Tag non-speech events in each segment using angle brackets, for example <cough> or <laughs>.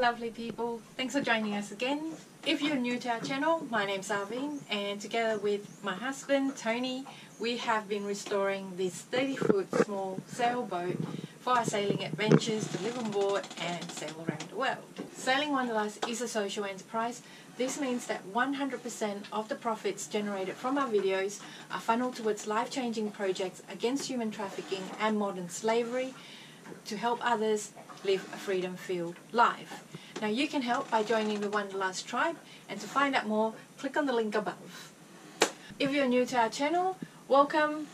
Lovely people, thanks for joining us again. If you're new to our channel, my name's Arvine and together with my husband Tony, we have been restoring this 30 foot small sailboat for our sailing adventures to live on board and sail around the world. Sailing Wanderlust is a social enterprise. This means that 100% of the profits generated from our videos are funneled towards life-changing projects against human trafficking and modern slavery to help others live a freedom-filled life. Now you can help by joining the Wanderlust tribe and to find out more, click on the link above. If you're new to our channel, welcome.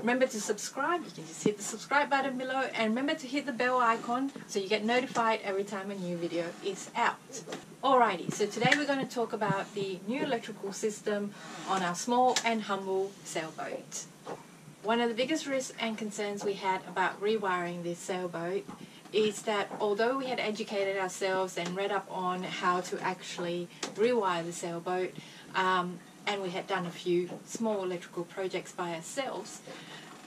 Remember to subscribe, you can just hit the subscribe button below and remember to hit the bell icon so you get notified every time a new video is out. Alrighty, so today we're going to talk about the new electrical system on our small and humble sailboat. One of the biggest risks and concerns we had about rewiring this sailboat is that although we had educated ourselves and read up on how to actually rewire the sailboat, um, and we had done a few small electrical projects by ourselves,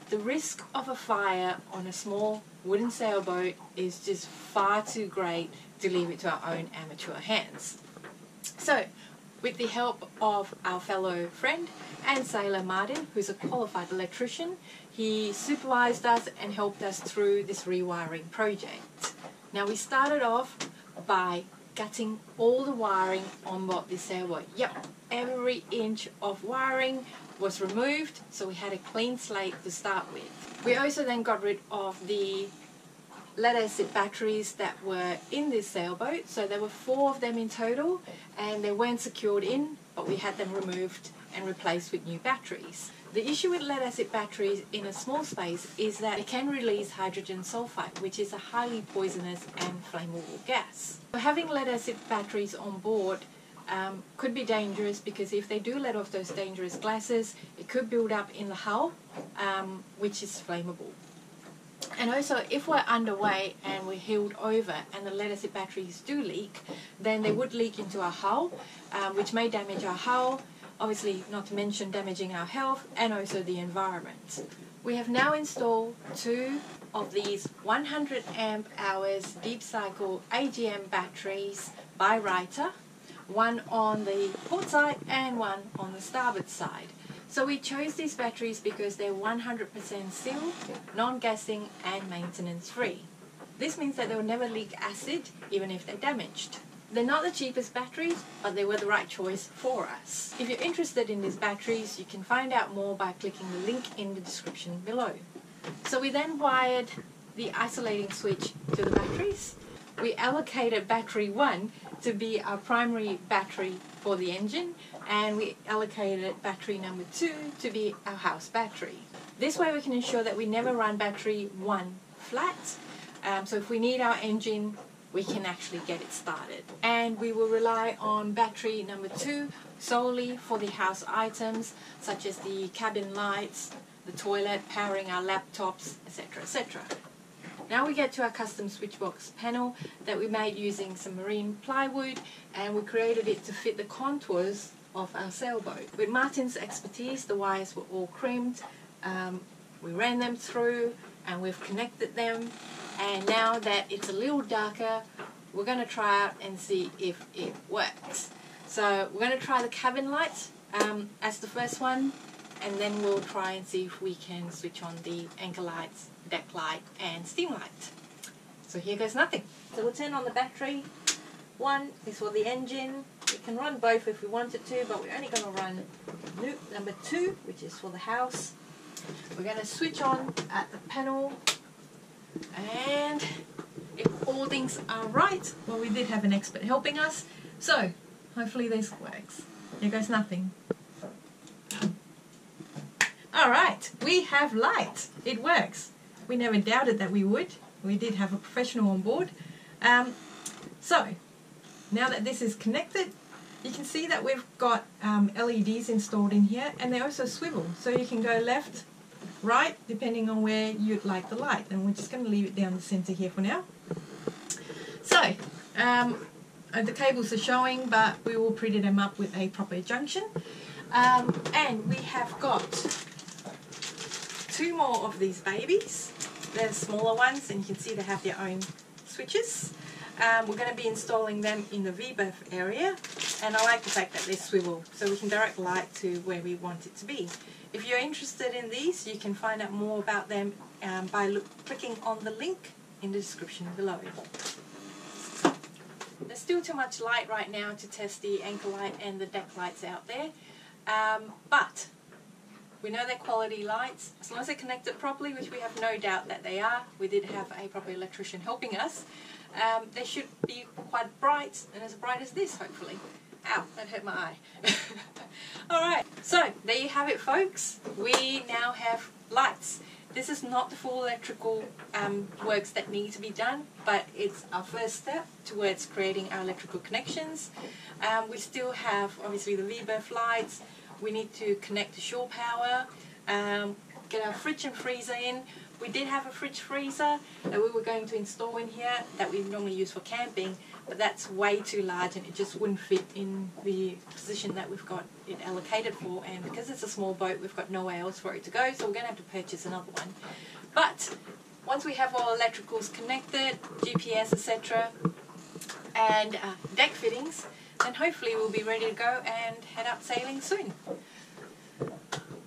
the risk of a fire on a small wooden sailboat is just far too great to leave it to our own amateur hands. So, with the help of our fellow friend and sailor Martin, who's a qualified electrician, he supervised us and helped us through this rewiring project. Now we started off by gutting all the wiring on board this sailboat. Yep, every inch of wiring was removed, so we had a clean slate to start with. We also then got rid of the lead acid batteries that were in this sailboat. So there were four of them in total and they weren't secured in, but we had them removed and replaced with new batteries. The issue with lead acid batteries in a small space is that it can release hydrogen sulfide, which is a highly poisonous and flammable gas. So having lead acid batteries on board um, could be dangerous because if they do let off those dangerous gases, it could build up in the hull, um, which is flammable. And also, if we're underway and we're heeled over and the lead acid batteries do leak, then they would leak into our hull, um, which may damage our hull, obviously not to mention damaging our health and also the environment. We have now installed two of these 100 amp hours deep cycle AGM batteries by Ritar, one on the port side and one on the starboard side. So we chose these batteries because they're 100% sealed, non-gassing and maintenance free. This means that they will never leak acid even if they're damaged. They're not the cheapest batteries, but they were the right choice for us. If you're interested in these batteries, you can find out more by clicking the link in the description below. So we then wired the isolating switch to the batteries. We allocated battery 1 to be our primary battery for the engine and we allocated battery number 2 to be our house battery. This way we can ensure that we never run battery 1 flat. Um, so if we need our engine we can actually get it started. And we will rely on battery number 2 solely for the house items such as the cabin lights, the toilet, powering our laptops, etc. etc. Now we get to our custom switchbox panel that we made using some marine plywood and we created it to fit the contours of our sailboat. With Martin's expertise, the wires were all crimped, um, we ran them through and we've connected them and now that it's a little darker, we're going to try out and see if it works. So we're going to try the cabin lights um, as the first one and then we'll try and see if we can switch on the anchor lights, deck light and steam light. So here goes nothing. So we'll turn on the battery. One is for the engine. We can run both if we wanted to, but we're only going to run loop number two, which is for the house. We're going to switch on at the panel and if all things are right, well we did have an expert helping us, so hopefully this works. Here goes nothing. Alright, we have light. It works. We never doubted that we would. We did have a professional on board. Um, so, now that this is connected, you can see that we've got um, LEDs installed in here and they also swivel. So you can go left, right, depending on where you'd like the light. And we're just going to leave it down the center here for now. So, um, the cables are showing, but we will pretty them up with a proper junction. Um, and we have got two more of these babies. They're smaller ones and you can see they have their own switches. Um, we're going to be installing them in the V-berth area and I like the fact that they swivel so we can direct light to where we want it to be. If you're interested in these you can find out more about them um, by look, clicking on the link in the description below. There's still too much light right now to test the anchor light and the deck lights out there um, but we know they're quality lights. As long as they're connected properly, which we have no doubt that they are, we did have a proper electrician helping us, um, they should be quite bright and as bright as this, hopefully. Ow, that hurt my eye. <laughs> Alright, so there you have it folks. We now have lights. This is not the full electrical um, works that need to be done, but it's our first step towards creating our electrical connections. Um, we still have obviously the V-berth lights, we need to connect to shore power, um, get our fridge and freezer in. We did have a fridge freezer that we were going to install in here that we normally use for camping, but that's way too large and it just wouldn't fit in the position that we've got it allocated for. And because it's a small boat, we've got nowhere else for it to go, so we're going to have to purchase another one. But once we have all electricals connected, GPS, etc., and uh, deck fittings, then hopefully we'll be ready to go and head out sailing soon.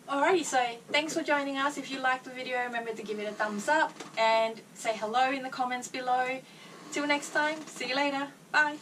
Alrighty, so thanks for joining us. If you liked the video, remember to give it a thumbs up and say hello in the comments below. Till next time, see you later. Bye.